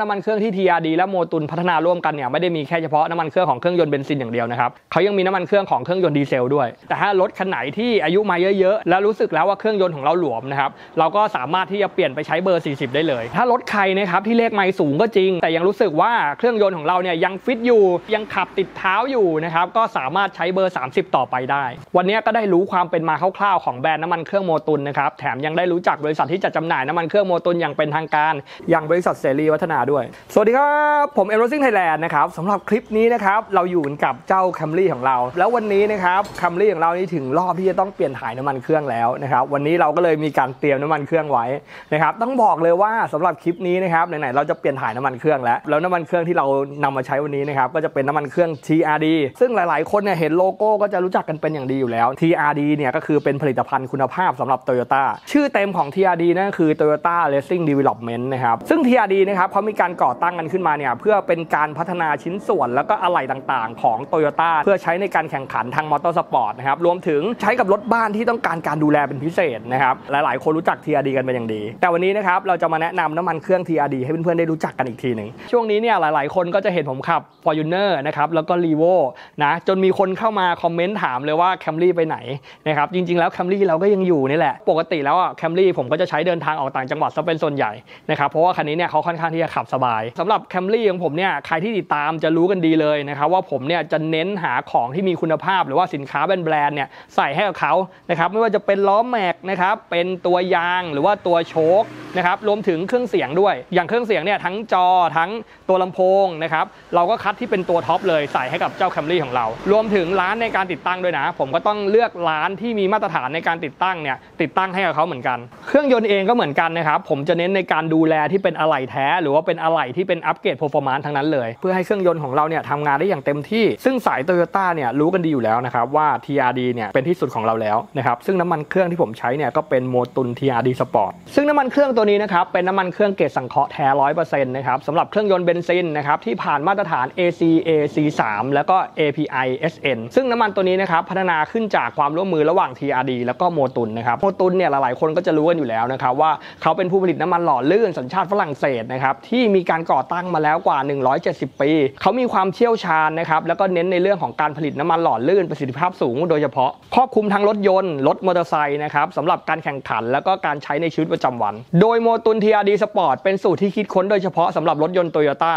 น้ำมันเครื่องที่ TRD และ Motul พัฒนาร่วมกันเนี่ยไม่ได้มีแค่เฉพาะน้ำมันเครื่องของเครื่องยนต์เบนซินอย่างเดียวนะครับเขายังมีน้ำมันเครื่องของเครื่องยนต์ดีเซลด้วย แต่ถ้ารถคันไหนที่อายุมาเยอะๆ แล้วรู้สึกแล้วว่าเครื่องยนต์ของเราหลวมนะครับเราก็สามารถที่จะเปลี่ยนไปใช้เบอร์ 40 ได้เลย ถ้ารถใครนะครับที่เลขไมล์สูงก็จริง แต่ยังรู้สึกว่าเครื่องยนต์ของเราเนี่ยยังฟิตอยู่ยังขับติดเท้าอยู่นะครับก็สามารถใช้เบอร์ 30 ต่อไปได้ วันนี้ก็ได้รู้ความเป็นมาคร่าวๆของแบรนด์น้ำมันเครื่อง Motul นะครับแถมยังได้รู้จักบริษัทที่จัดจำหน่ายน้ำมันเครื่อง Motul อย่างเป็นทางการอย่างบริษัทเสรีวัฒนาด้วย สวัสดีครับ ผมเอ็มโรซิ่งไทยแลนด์นะครับสำหรับคลิปนี้นะครับ เราอยู่กับเจ้า Camry ของเรา แล้ววันนี้นะครับ Camry ของเรานี่ถึงรอบที่จะต้องเปลี่ยนถ่ายน้ำมันเครื่องแล้วนะครับวันนี้เราก็เลยมีการเตรียมน้ำมันเครื่องไว้นะครับต้องบอกเลยว่าสำหรับคลิปนี้นะครับไหนๆเราจะเปลี่ยนถ่ายน้ำมันเครื่องแล้วแล้วน้ำมันเครื่องที่เรานำมาใช้วันนี้นะครับก็จะเป็นน้ำมันเครื่อง TRD ซึ่งหลายๆ คนเนี่ยเห็นโลโก้ก็จะรู้จักกันเป็นอย่างดีอยู่แล้ว TRD เนี่ยก็คือเป็นผลิตภัณฑ์คุณภาพสำหรับ Toyota ชื่อเต็มของ TRD นั่นคือ Toyota Racing Development นะครับซึ่ง TRD นะครับเขามีการก่อตั้งกันขึ้นมาเนี่ยเพื่อเป็นการพัฒนาชิ้นส่วน แล้วก็อะไหล่ต่างๆ ของ Toyota เพื่อใช้ในการแข่งขันทางมอเตอร์สปอร์ตนะครับรวมถึงใช้กับรถบ้านที่ต้องการการดูแลเป็นพิเศษนะครับหลายๆ คนรู้จัก TRD กันเป็นอย่างดี แต่วันนี้นะครับเราจะมาแนะนำน้ำมันเครื่อง TRD ให้เพื่อนๆได้รู้จักกันอีกทีหนึ่งช่วงนี้เนี่ยหลายๆ คนก็จะเห็นผมขับ Fortuner นะครับแล้วก็ r e v o นะจนมีคนเข้ามาคอมเมนต์ถามเลยว่า Camry ไปไหนนะครับจริงๆแล้ว Camry เราก็ยังอยู่นี่แหละปกติแล้วอะ Camry ผมก็จะใช้เดินทางออกต่างจังหวัดซะเป็นส่วนใหญ่นะครับเพราะว่าคันนี้เนี่ยเขาค่อนข้างที่จะขับสบายสำหรับ Camry ของผมเนี่ยใครที่ติดตามจะรู้กันดีเลยนะครับว่าผมเนี่ยจะเน้นหาของที่มีคุณภาพ หรือว่าสินค้าแบรนด์เนี่ยใส่ให้กับเขานะครับไม่ว่าจะเป็นล้อแม็กนะครับเป็นตัวยางหรือว่าตัวโช้ค นะครับรวมถึงเครื่องเสียงด้วย อย่างเครื่องเสียงเนี่ยทั้งจอทั้งตัวลำโพงนะครับเราก็คัดที่เป็นตัวท็อปเลยใส่ให้กับเจ้า Camry ของเรา รวมถึงร้านในการติดตั้งด้วยนะ ผมก็ต้องเลือกร้านที่มีมาตรฐานในการติดตั้งเนี่ยติดตั้งให้กับเขาเหมือนกัน เครื่องยนต์เองก็เหมือนกันนะครับผมจะเน้นในการดูแลที่เป็นอะไหล่แท้ หรือว่าเป็นอะไหล่ที่เป็นอัปเกรด performance ทั้งนั้นเลย เพื่อให้เครื่องยนต์ของเราเนี่ยทำงานได้อย่างเต็มที่ ซึ่งสาย Toyota เนี่ยรู้กันดีอยู่แล้วนะครับว่า TRD เนี่ยเป็นที่สุดของเราแล้วนะครับซึ่งน้ำมันเครื่องที่ผมใช้เนี่ยก็เป็นโมตุน TRD Sport ซึ่งน้ำมันเครื่องตัวัวนี้นะครับเป็นน้ำมันเครื่องเกรดสังเคราะห์แท้ร้อยเปอร์เซ็นต์นะครับสำหรับเครื่องยนต์เบนซินนะครับที่ผ่านมาตรฐาน ACAC3 แล้วก็ API SN ซึ่งน้ำมันตัวนี้นะครับพัฒนาขึ้นจากความร่วมมือระหว่าง TRD แล้วก็โมตุนนะครับโมตุนเนี่ยหลายๆคนก็จะรู้กันอยู่แล้วนะครับว่าเขาเป็นผู้ผลิตน้ำมันหล่อลื่นสัญชาติฝรั่งเศสนะครับที่มีการก่อตั้งมาแล้วกว่า 170 ปี เขามีความเชี่ยวชาญนะครับแล้วก็เน้นในเรื่องของการผลิตน้ำมันหล่อลื่นประสิทธิภาพสูงโดยเฉพาะครอบคลุมทั้งรถยนต์รถมอเตอร์ไซค์นะครับสำหรับการแข่งขันแล้วก็การใช้ในชีวิตประจำวัน โดยโมตุน TRD Sport เป็นสูตรที่คิดค้นโดยเฉพาะสำหรับรถยนต์โตโยต้า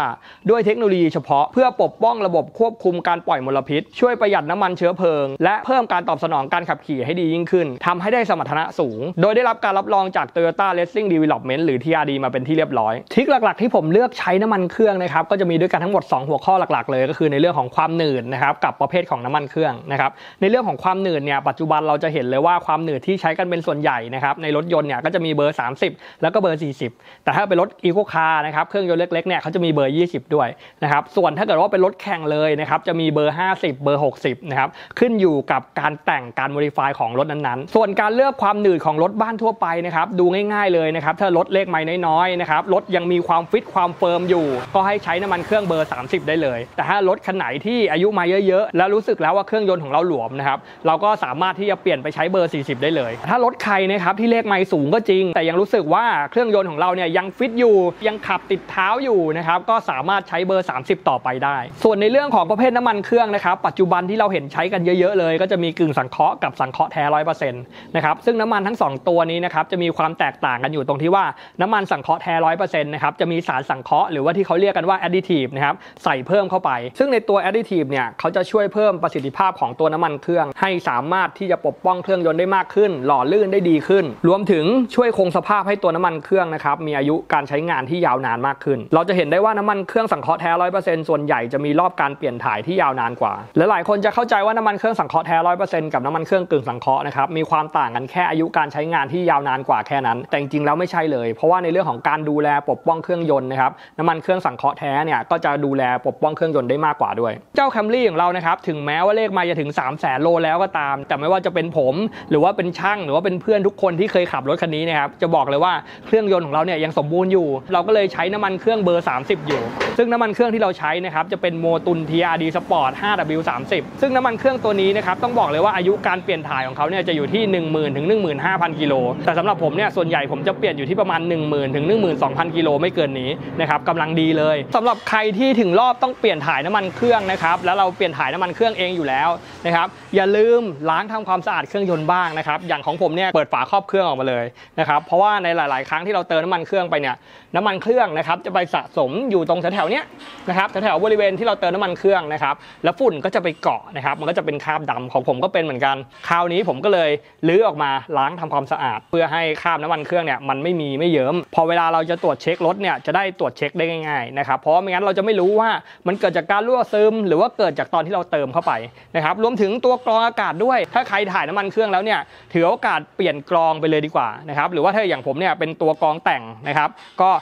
ด้วยเทคโนโลยีเฉพาะเพื่อปกป้องระบบควบคุมการปล่อยมลพิษ ช่วยประหยัดน้ำมันเชื้อเพลิง และเพิ่มการตอบสนองการขับขี่ให้ดียิ่งขึ้นทำให้ได้สมรรถนะสูง โดยได้รับการรับรองจาก Toyota Racing Development หรือ TRD มาเป็นที่เรียบร้อยทริคหลัก ๆ ที่ผมเลือกใช้น้ำมันเครื่องนะครับก็จะมีด้วยกันทั้งหมด 2 หัวข้อหลัก ๆ เลย ก็คือในเรื่องของความหนืดนะครับกับประเภทของน้ำมันเครื่องนะครับในเรื่องของความหนืดเนี่ยปัจจุบันเราจะเห็นเลยว่าความหนืดที่ใช้กันเป็นส่วนใหญ่นะครับในรถยนต์เนี่ยก็จะมีเบอร์ 30แล้วก็เบอร์ 40 แต่ถ้าเป็นรถอีโคคาร์นะครับเครื่องยนต์เล็กๆเนี่ยเขาจะมีเบอร์ 20 ด้วยนะครับส่วนถ้าเกิดว่าเป็นรถแข่งเลยนะครับจะมีเบอร์ 50 เบอร์ 60นะครับขึ้นอยู่กับการแต่งการ modify ของรถนั้นๆ ส่วนการเลือกความหนืดของรถบ้านทั่วไปนะครับดูง่ายๆเลยนะครับถ้ารถเลขไมล์น้อยๆนะครับรถยังมีความฟิตความ firm อยู่ ก็ให้ใช้น้ำมันเครื่องเบอร์ 30 ได้เลย แต่ถ้ารถคันไหนที่อายุมาเยอะๆ แล้วรู้สึกแล้วว่าเครื่องยนต์ของเราหลวมนะครับเราก็สามารถที่จะเปลี่ยนไปใช้เบอร์ 40 ได้เลย ถ้ารถใครนะครับที่เลขไมล์สูงก็จริง แต่ยังรู้สึกว่าเครื่องยนต์ของเราเนี่ยยังฟิตอยู่ยังขับติดเท้าอยู่นะครับก็สามารถใช้เบอร์ 30 ต่อไปได้ ส่วนในเรื่องของประเภทน้ำมันเครื่องนะครับปัจจุบันที่เราเห็นใช้กันเยอะๆเลย ก็จะมีกึ่งสังเคราะห์กับสังเคราะห์แท้ร้อยเปอร์เซ็นต์นะครับซึ่งน้ำมันทั้ง 2 ตัวนี้นะครับจะมีความแตกต่างกันอยู่ตรงที่ว่าน้ำมันสังเคราะห์แท้ร้อยเปอร์เซ็นต์นะครับจะมีสารสังเคราะห์หรือว่าที่เขาเรียกกันว่า additive นะครับใส่เพิ่มเข้าไป ซึ่งในตัว additive เนี่ยเขาจะช่วยเพิ่มประสิทธิภาพของตัวน้ำมันเครื่อง ให้สามารถที่จะปกป้องเครื่องยนต์ได้มากขึ้น หล่อลื่นได้ดีขึ้น รวมถึงช่วยคงสภาพให้ตัวน้ำมันมันเครื่องนะครับมีอายุการใช้งานที่ยาวนานมากขึ้น เราจะเห็นได้ว่าน้ำมันเครื่องสังเคราะห์แท้ร้อยเปอร์เซ็นต์ส่วนใหญ่จะมีรอบการเปลี่ยนถ่ายที่ยาวนานกว่า และหลายคนจะเข้าใจว่าน้ำมันเครื่องสังเคราะห์แท้ร้อยเปอร์เซ็นต์กับน้ำมันเครื่องกึ่งสังเคราะห์นะครับมีความต่างกันแค่อายุการใช้งานที่ยาวนานกว่าแค่นั้น แต่จริงๆแล้วไม่ใช่เลย เพราะว่าในเรื่องของการดูแลปกป้องเครื่องยนต์นะครับน้ำมันเครื่องสังเคราะห์แท้เนี่ยก็จะดูแลปกป้องเครื่องยนต์ได้มากกว่าด้วย เจ้า Camry ของเรานะครับถึงแม้ว่าเลขมาจะถึง 3 0 0แสนโลแล้วก็ตาม แต่ไม่ว่าจะเป็นผม หรือว่าเป็นช่างหรือว่าเป็นเพื่อนทุกคนที่เคยขับรถคันนี้นะครับจะบอกเลยว่าเครื่องยนต์ของเราเนี่ยยังสมบูรณ์อยู่ เราก็เลยใช้น้ำมันเครื่องเบอร์ 30 อยู่ ซึ่งน้ำมันเครื่องที่เราใช้นะครับจะเป็นโมตุน TRD Sport 5W30 ซึ่งน้ำมันเครื่องตัวนี้นะครับต้องบอกเลยว่าอายุการเปลี่ยนถ่ายของเขาเนี่ยจะอยู่ที่ 10,000ถึง15,000 กิโล แต่สำหรับผมเนี่ยส่วนใหญ่ผมจะเปลี่ยนอยู่ที่ประมาณ 10,000ถึง12,000 กิโลไม่เกินนี้นะครับกำลังดีเลยสำหรับใครที่ถึงรอบต้องเปลี่ยนถ่ายน้ำมันเครื่องนะครับแล้วเราเปลี่ยนถ่ายน้ำมันเครื่องเองอยู่แล้วนะครับอย่าลืมล้างทำความสะอาดเครื่องยนต์บ้างนะครับอย่างของผมเนี่ยเปิดฝาครอบเครื่องออกมาเลยนะครับเพราะว่าในหลาย ๆ ครั้งที่เราเติมน้ำมันเครื่องไปเนี่ย น้ำมันเครื่องนะครับจะไปสะสมอยู่ตรงแถวๆเนี้ยนะครับแถวๆบริเวณที่เราเติมน้ำมันเครื่องนะครับแล้วฝุ่นก็จะไปเกาะนะครับมันก็จะเป็นคราบดำของผมก็เป็นเหมือนกัน คราวนี้ผมก็เลยลื้อออกมาล้างทำความสะอาด เพื่อให้คราบน้ำมันเครื่องเนี่ยมันไม่มีไม่เยิ้มพอเวลาเราจะตรวจเช็ครถเนี่ยจะได้ตรวจเช็คได้ง่ายๆนะครับเพราะไม่งั้นเราจะไม่รู้ว่ามันเกิดจากการรั่วซึม หรือว่าเกิดจากตอนที่เราเติมเข้าไปนะครับรวมถึงตัวกรองอากาศด้วย ถ้าใครถ่ายน้ำมันเครื่องแล้วเนี่ยถือโอกาสเปลี่ยนกรองไปเลยดีกว่านะครับหรือว่าถ้าอย่างผมเนี่ยเป็นตัวกรองแต่งนะครับก็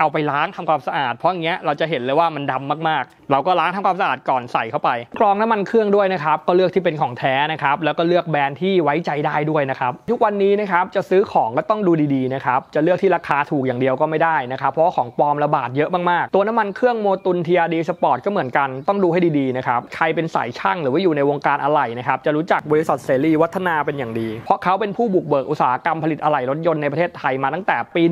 เอาไปล้างทำความสะอาด เพราะอย่างเงี้ยเราจะเห็นเลยว่ามันดำมากๆ เราก็ล้างทำความสะอาดก่อนใส่เข้าไป กรองน้ำมันเครื่องด้วยนะครับก็เลือกที่เป็นของแท้นะครับแล้วก็เลือกแบรนด์ที่ไว้ใจได้ด้วยนะครับทุกวันนี้นะครับจะซื้อของก็ต้องดูดีๆนะครับจะเลือกที่ราคาถูกอย่างเดียวก็ไม่ได้นะครับเพราะของปลอมระบาดเยอะมากๆ ตัวน้ำมันเครื่องโมตุน TRD Sport ก็เหมือนกันต้องดูให้ดีๆนะครับใครเป็นสายช่างหรือว่าอยู่ในวงการอะไหล่นะครับจะรู้จักบริษัทเสรีวัฒนาเป็นอย่างดี เพราะเขาเป็นผู้บุกเบิกอุตสาหกรรมผลิตอะไหล่รถยนต์ในประเทศไทยมาตั้งแต่ปี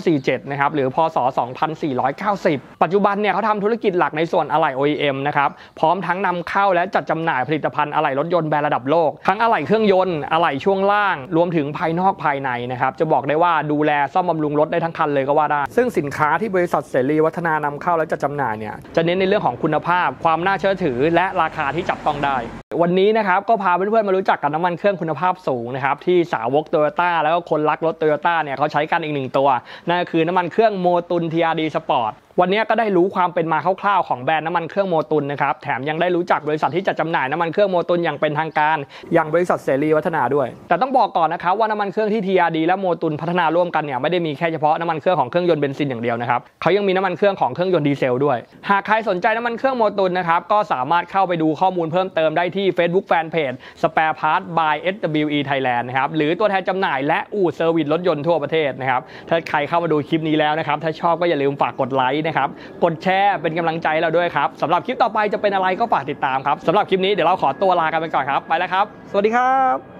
1947นะครับหรือพศ2490 ปัจจุบันเนี่ยเขาทำธุรกิจหลักในส่วนอะไหล่ OEM นะครับ พร้อมทั้งนำเข้าและจัดจำหน่ายผลิตภัณฑ์อะไหล่รถยนต์แบรนด์ระดับโลก ทั้งอะไหล่เครื่องยนต์ อะไหล่ช่วงล่าง รวมถึงภายนอกภายในนะครับ จะบอกได้ว่าดูแลซ่อมบำรุงรถได้ทั้งคันเลยก็ว่าได้ ซึ่งสินค้าที่บริษัทเสรีวัฒนานำเข้าและจัดจำหน่ายเนี่ยจะเน้นในเรื่องของคุณภาพ ความน่าเชื่อถือ และราคาที่จับต้องได้ วันนี้นะครับก็พาเพื่อนๆมารู้จักกับน้ำมันเครื่องคุณภาพสูงนะครับที่สาวกโตโยต้าแล้วก็คนรักรถโตโยต้าเนี่ยเขาใช้กันอีกหนึ่งตัวนั่นก็คือน้ำมันเครื่อง Motul TRD Sport วันนี้ก็ได้รู้ความเป็นมาคร่าวๆของแบรนด์น้ำมันเครื่อง Motul นะครับแถมยังได้รู้จักบริษัทที่จัดจำหน่ายน้ำมันเครื่อง Motul อย่างเป็นทางการ อย่างบริษัทเสรีวัฒนาด้วย แต่ต้องบอกก่อนนะครับว่าน้ำมันเครื่องที่ TRD และ Motul พัฒนาร่วมกันเนี่ยไม่ได้มีแค่เฉพาะน้ำมันเครื่องของเครื่องยนต์เบนซินอย่างเดียวนะครับเขายังมีน้ำมันเครื่องของเครื่องยนต์ดีเซลด้วย หากใครสนใจน้ำมันเครื่อง Motul นะครับก็สามารถเข้าไปดูข้อมูลเพิ่มเติมได้ที่ Facebook Fanpage Spare Part by SWE Thailand นะครับหรือตัวแทนจำหน่ายและอู่ service รถยนต์ทั่วประเทศนะครับถ้าใครเข้ามาดูคลิปนี้แล้วนะครับถ้าชอบก็อย่าลืมฝากกดไลค์นะครับ กดแชร์เป็นกำลังใจเราด้วยครับสำหรับคลิปต่อไปจะเป็นอะไรก็ฝากติดตามครับสำหรับคลิปนี้เดี๋ยวเราขอตัวลากันไปก่อนครับ ไปแล้วครับ สวัสดีครับ